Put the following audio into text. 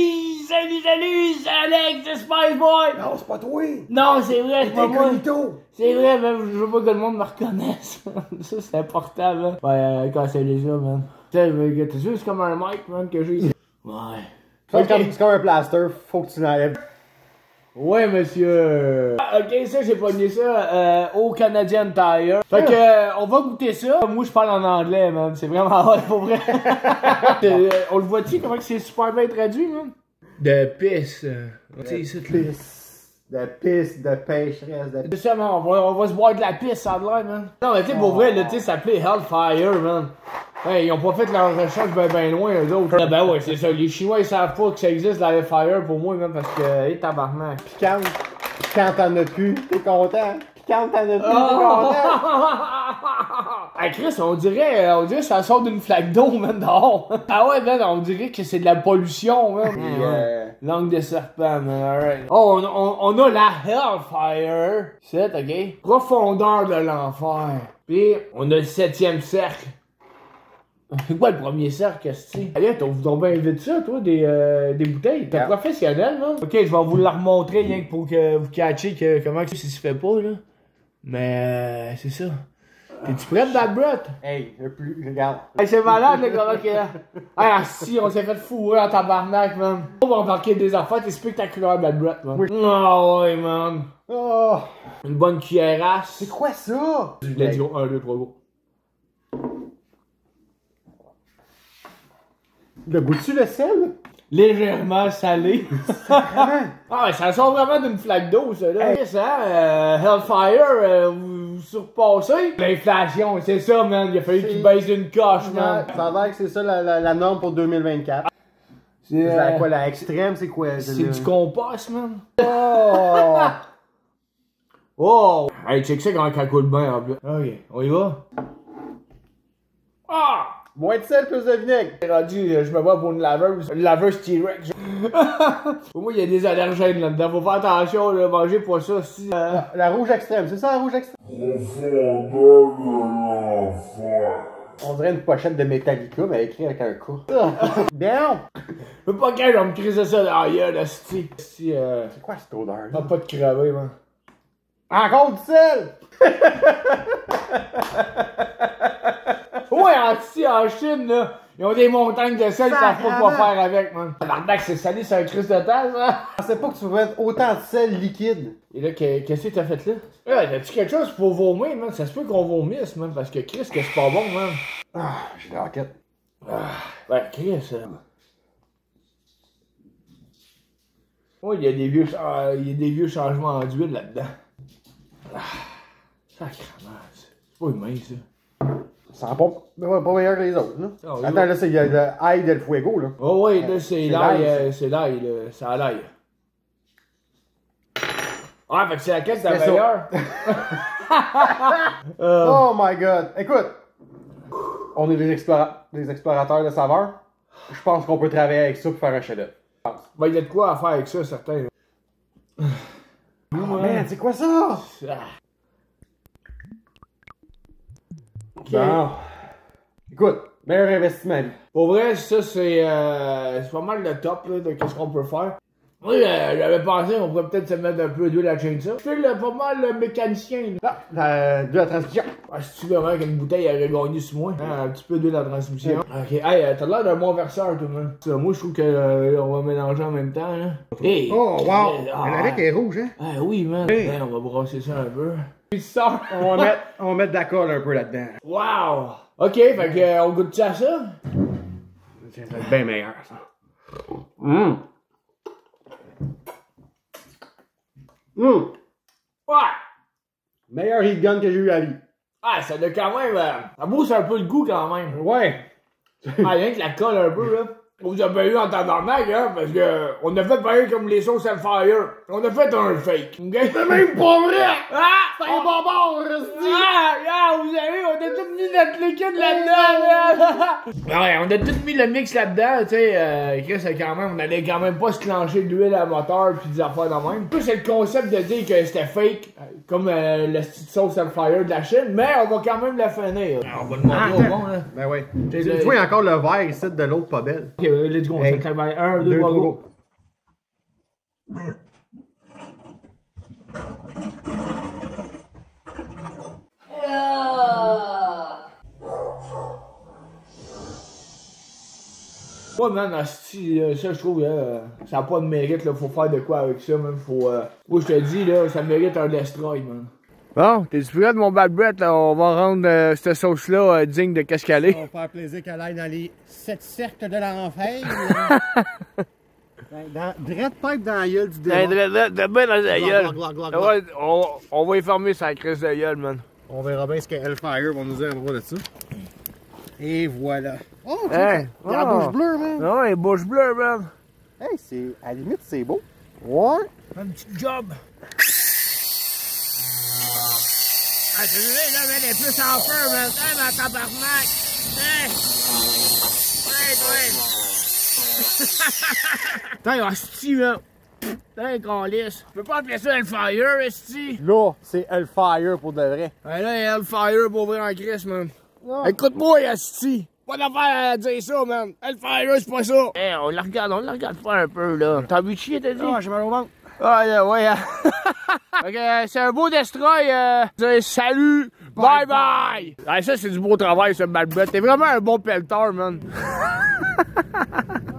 Salut, salut, c'est Alex, c'est Spice Boy! Non, c'est pas toi! Non, c'est vrai, c'est pas moi! C'est vrai, man, je veux pas que le monde me reconnaisse. ça, c'est important, man. Ouais, euh, quand c'est les gens, man. Tu sais, mais t'es c'est comme un mic, man, que j'ai. Ouais. C'est Ok. comme, c'est comme un plaster, faut que tu l'enlèves. Ouais, monsieur. Ah, ok, ça, j'ai pogné ça euh, au Canadian Tire. Fait que, euh, on va goûter ça. Moi, je parle en anglais, man. C'est vraiment hot, pour vrai. Euh, on le voit-tu, comment que c'est super bien traduit, man? De pisse. euh, Tu sais, c'est le- Pisse. De pisse, de pêcheresse, de C'est ça, man, on va, on va se boire de la pisse, ça a l'air, man. Non, mais tu sais, pour vrai, là, tu sais, ça s'appelait Hellfire, man. Hey, ils ont pas fait leur recherche ben ben loin, eux autres. Ah, ben ouais, c'est ça. Les Chinois, ils savent pas que ça existe, la Hellfire, pour moi, man, parce que, hé, tabarnak. Puis quand, quand t'en as plus, t'es content. Puis quand t'en as plus, t'es Oh! content. Ah, Chris, on dirait, on dirait que ça sort d'une flaque d'eau, man, dehors. Ah ouais, man, on dirait que c'est de la pollution. Puis, euh, Langue de serpent, man, alright. Oh, on, on, on a la Hellfire. C'est, ok? Profondeur de l'enfer. Puis, on a le septième cercle. C'est quoi le premier cercle, c'est Allez, t'as donc bien vite ça, toi, des, euh, des bouteilles. T'es Yeah. professionnel, man. Ok, je vais vous la remontrer, rien que pour que vous catchiez que, comment que ça se fait pas, là. Mais, euh, c'est ça. T'es-tu prête, Bad Brett? hey, le plus, regarde. Hey, c'est malade, le gars, ok. Ah, si, on s'est fait fourrer en tabarnak, man. On va embarquer des affaires, t'es spectaculaire, Bad Brett, man. Oui. Ah ouais, man. Oh, Une bonne cuillerasse. c'est quoi ça? Let's go, 1, 2, 3, go. Le goût-tu le sel? Légèrement salé. Vraiment? Ah, ouais, ça sort vraiment d'une flaque d'eau, ça, là. Ça, euh, Hellfire, euh, vous, vous surpassez. L'inflation, c'est ça, man. Il a fallu qu'il baisse une coche, man. Ça a l'air que c'est ça la, la, la norme pour 2024. C'est C'est la- euh, quoi, la extrême, c'est quoi? c'est du compost, man. Oh! Oh! Hey, check ça quand elle coule bien, en plus. Ok, on y va? Ah! Moins de sel, plus de vinaigre. J'ai rendu, euh, je me vois pour une laveuse. Une laveuse T-Rex. pour moi, il y a des allergènes là-dedans. Faut faire attention, là. Mangez pas ça, si. euh, La rouge extrême, c'est ça la rouge extrême? Profondeur de l'enfer. On dirait une pochette de Metallica, mais écrit avec un K. Bien! Je peux pas qu'elle va me criser ça dans la gueule, esti. Si, euh. C'est quoi cette odeur? Ah, pas de crever, man. Encore du sel! En, Chine, là. Ils ont des montagnes de sel, ils savent pas quoi faire avec, man. Tabarnak, c'est salé, c'est un Christ de temps, ça. Je pensais pas que tu pouvais mettre autant de sel liquide. Et là, que- qu'est-ce que t'as fait là? Ouais, t'as-tu quelque chose pour vomir, man? Ça se peut qu'on vomisse, man, parce que Chris, que c'est pas bon, man? Ah, j'ai la raquette. Ouais, Chris, euh... Ouais, il y a des vieux, il y a des vieux changements d'huile là-dedans. Ah, sacrément, c'est c'est pas humain, ça. Ça sent pas, meilleur que les autres, là. Ah, oui, Attends, oui. là, c'est le ail del fuego, là. Oh, ouais, là, c'est C'est l'ail, euh, c'est l'ail, là, c'est à l'ail. Ah, fait que c'est laquelle ta C'est ça. meilleure? Euh, Oh my god! Écoute! On est des, explora- des explorateurs de saveurs. Je pense qu'on peut travailler avec ça pour faire un chef-d'œuvre. Ben, il y a de quoi à faire avec ça, certain. Oh man, c'est quoi ça? Bon. Écoute, meilleur investissement. Pour vrai, ça, c'est euh, c'est pas mal le top là, de qu'est-ce qu'on peut faire. Oui, j'avais pensé, on pourrait peut-être se mettre un peu d'huile à chainsaw. Je suis pas mal le mécanicien. Là. Ah, la- de la transmission. Ah, si tu veux vraiment qu'une bouteille aurait gagné sur moi, hein, un petit peu d'huile à transmission. Ok, hey, euh, t'as l'air d'un bon verseur, tout le monde. Ça, moi, je trouve que euh, va mélanger en même temps. Hein. Hey, Oh wow! Ah, La est rouge, hein? ah, oui, man. Hey. Hey, on va brasser ça un peu. Puis ça. On va mettre, on va mettre de la colle un peu là-dedans. Wow! Ok, fait que, euh, on goûte ça à ça? Ça va être bien meilleur, ça. Hum! Hum! Ouais! Meilleur heat gun que j'ai eu à vie. Ah, ça a quand même. Euh, ça booste un peu le goût quand même. Ouais! Ah, rien que la colle un peu, là. On vous a pas eu en tabarnak, hein, parce que on a fait pareil comme les sauces à fire. On a fait un fake. C'est même pas vrai! Ah! C'est un bonbon, resti! Ah, ah, vous savez, on a tout mis notre liquide là-dedans, là. ouais, on a tout mis le mix là-dedans, tu sais, euh, Chris, c'est quand même, on allait quand même pas se clencher de l'huile à moteur pis des affaires de même. Plus, c'est le concept de dire que c'était fake, comme euh, la petite sauce à fire de la Chine, mais on va quand même la finir. on va demander au monde, là. Ben ouais. Tu le- vois, il y a encore le verre ici de l'autre pas belle. Let's go. On Hey. 1, 2, Deux, 3, trois, go. go. Ouais, man, asti, euh, ça, je trouve, euh, ça n'a pas de mérite, là. Faut faire de quoi avec ça, man. Faut, euh... Moi, je te dis, là, ça mérite un destroy, man. Bon, t'es-tu prêt de mon bad breath, là? On va rendre euh, cette sauce-là euh, digne de qu'est-ce qu'elle est. Ça va faire plaisir qu'elle aille dans les sept cercles de l'enfer. Ben, dans, direct pipe dans la gueule du Hey, démon. ben dans la gueule. gloire, gloire, Ah gloire. ouais, on, on va y fermer sa crise de gueule, man. On verra bien ce que Hellfire va nous dire à propos de ça. Et voilà. Oh, tu Hey, il y a la ah. bouche bleue, man. Non, les bouche bleue, man. Hey, c'est, à la limite, c'est beau. Ouais. Un petit job. Tu veux, là, man, elle est plus en feu, man. Hey, ma tabarnak. Hey. Hey, toi. Putain, hostie, man. Putain, calice. Tu peux pas appeler ça Hellfire, esti. Là, c'est Hellfire pour de vrai. Ouais, là, il y a Hellfire pour ouvrir en crise, man. Écoute-moi, esti. Pas d'affaire à dire ça, man. Hellfire, c'est pas ça. Hey, on la regarde, on la regarde faire un peu, là. T'as de chier, t'as dit? Ah, j'ai mal au ventre. Ah, là, ouais. hein. ok, euh, c'est un beau destroy. Euh, salut, bye bye. Ah, ça, c'est du beau travail, ce Malbret. T'es vraiment un bon pelleteur, man.